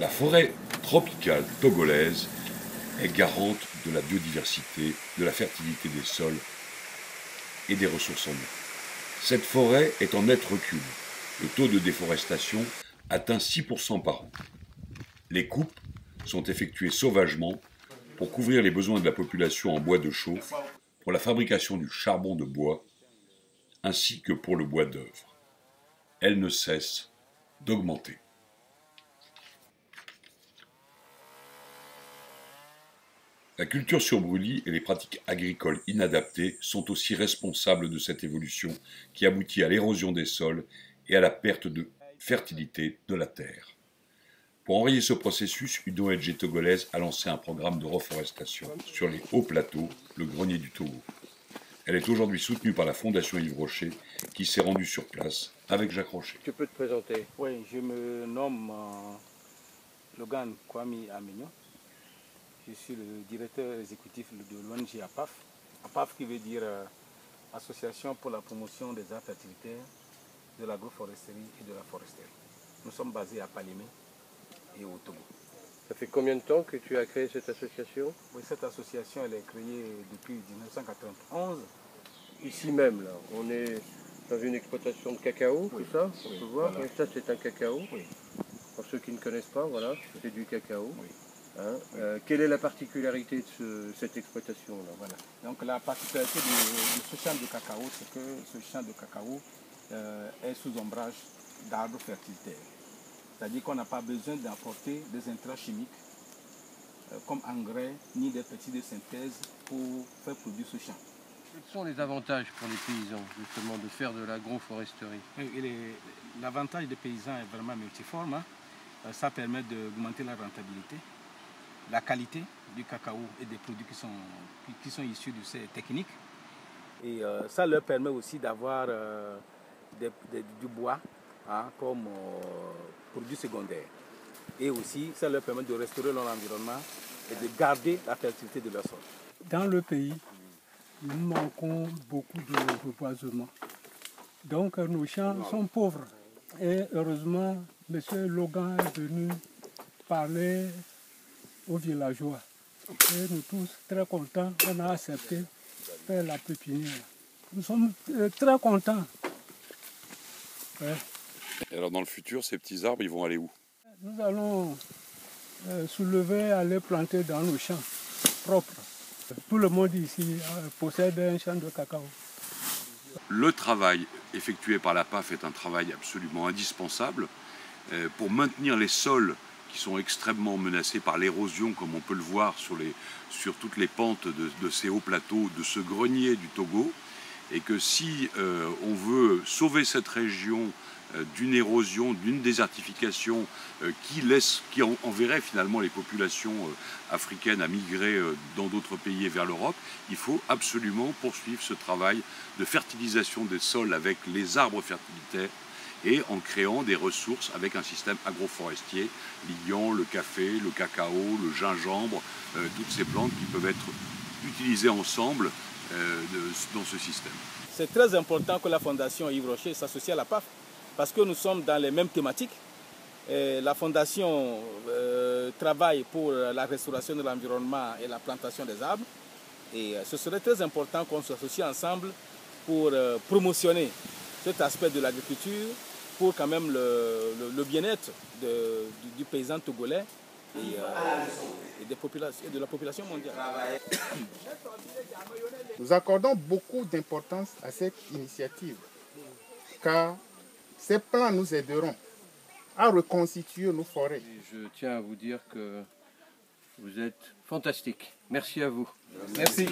La forêt tropicale togolaise est garante de la biodiversité, de la fertilité des sols et des ressources en eau. Cette forêt est en net recul. Le taux de déforestation atteint 6% par an. Les coupes sont effectuées sauvagement pour couvrir les besoins de la population en bois de chauffe, pour la fabrication du charbon de bois, ainsi que pour le bois d'œuvre. Elles ne cessent d'augmenter. La culture sur brûlis et les pratiques agricoles inadaptées sont aussi responsables de cette évolution qui aboutit à l'érosion des sols et à la perte de fertilité de la terre. Pour enrayer ce processus, une ONG togolaise a lancé un programme de reforestation sur les hauts plateaux, le grenier du Togo. Elle est aujourd'hui soutenue par la Fondation Yves Rocher, qui s'est rendue sur place avec Jacques Rocher. Tu peux te présenter Oui, je me nomme euh, Logan Kwame Amignon. Je suis le directeur exécutif de l'ONG APAF. APAF qui veut dire euh, Association pour la promotion des arts fertilitaires, de l'agroforesterie et de la foresterie. Nous sommes basés à Palimé et au Togo. Ça fait combien de temps que tu as créé cette association? Oui, cette association elle est créée depuis 1991. Ici même, là, on est dans une exploitation de cacao, Oui. tout ça, on Oui, peut voir. voilà. Ça, c'est un cacao. Oui. Pour ceux qui ne connaissent pas, voilà, c'est du cacao. Hein, euh, quelle est la particularité de ce- cette exploitation-là? Voilà. Donc la particularité de, de ce champ de cacao, c'est que ce champ de cacao euh, est sous ombrage d'arbres fertilitaires. C'est-à-dire qu'on n'a pas besoin d'apporter des intrants chimiques euh, comme engrais ni des petits de synthèse pour faire produire ce champ. Quels sont les avantages pour les paysans, justement, de faire de l'agroforesterie? L'avantage des paysans est vraiment multiforme. hein. Euh, Ça permet d'augmenter la rentabilité, la qualité du cacao et des produits qui sont, qui, qui sont issus de ces techniques. Et euh, ça leur permet aussi d'avoir euh, du bois hein, comme euh, produit secondaire. Et aussi, ça leur permet de restaurer leur environnement et de garder la fertilité de leur sol. dans le pays, nous manquons beaucoup de reboisement. Donc nos champs sont pauvres. Et heureusement, M. Logan est venu parler aux villageois. Et nous tous très contents, on a accepté de faire la pépinière. Nous sommes euh, très contents. Ouais. Et alors dans le futur, ces petits arbres, ils vont aller où? Nous allons euh, soulever, aller planter dans nos champs propres. Tout le monde ici euh, possède un champ de cacao. Le travail effectué par la PAF est un travail absolument indispensable euh, pour maintenir les sols qui sont extrêmement menacés par l'érosion, comme on peut le voir sur, les- sur toutes les pentes de, de ces hauts plateaux, de ce grenier du Togo, et que si euh, on veut sauver cette région euh, d'une érosion, d'une désertification euh, qui, laisse, qui en- enverrait finalement les populations africaines à migrer dans d'autres pays et vers l'Europe, il faut absolument poursuivre ce travail de fertilisation des sols avec les arbres fertilitaires et en créant des ressources avec un système agroforestier liant le café, le cacao, le gingembre, toutes ces plantes qui peuvent être utilisées ensemble dans ce système. C'est très important que la Fondation Yves Rocher s'associe à la PAF parce que nous sommes dans les mêmes thématiques. La Fondation euh, travaille pour la restauration de l'environnement et la plantation des arbres. Et euh, ce serait très important qu'on s'associe ensemble pour euh, promotionner cet aspect de l'agriculture, pour quand même le, bien-être du paysan togolais et, euh, et des populations- et de la population mondiale. Nous accordons beaucoup d'importance à cette initiative, car ces plans nous aideront à reconstituer nos forêts. Et je tiens à vous dire que vous êtes fantastique. Merci à vous. Merci.